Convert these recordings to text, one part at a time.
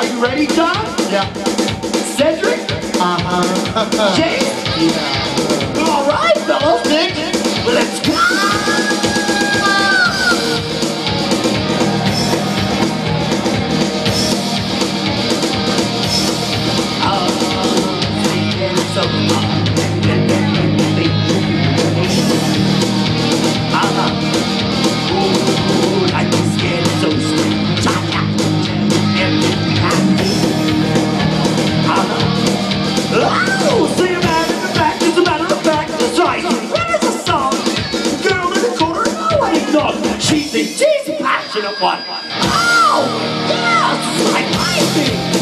Are you ready, Tom? Yeah. Cedric? Uh-huh. Jake? Yeah. up one. Oh, yes! I might be!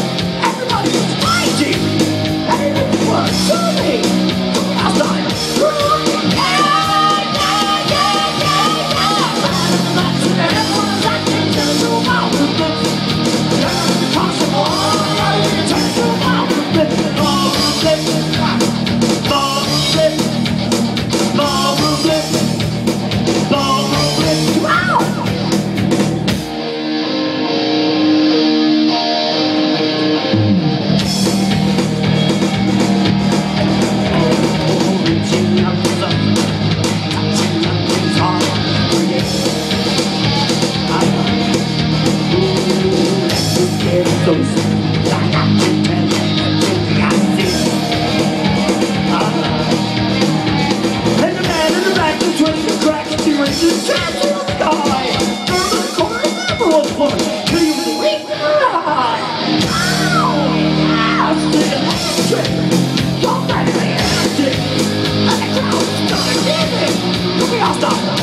stop.